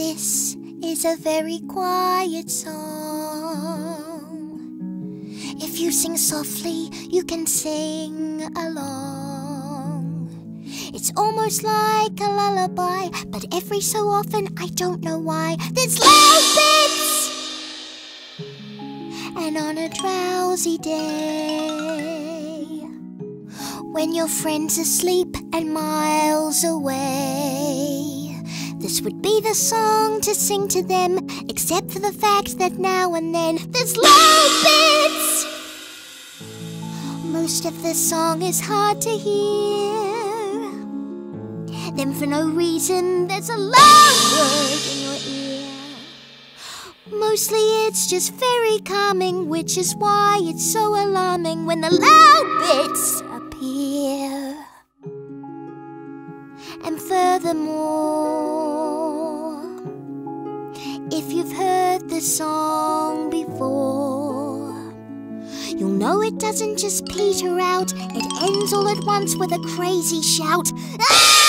This is a very quiet song. If you sing softly, you can sing along. It's almost like a lullaby, but every so often, I don't know why, there's loud bits! And on a drowsy day, when your friend's asleep and miles away, this would be the song to sing to them, except for the fact that now and then there's loud bits. Most of the song is hard to hear. Then, for no reason, there's a loud word in your ear. Mostly it's just very calming, which is why it's so alarming when the loud bits appear. And furthermore, if you've heard the song before, you'll know it doesn't just peter out, it ends all at once with a crazy shout. Ah!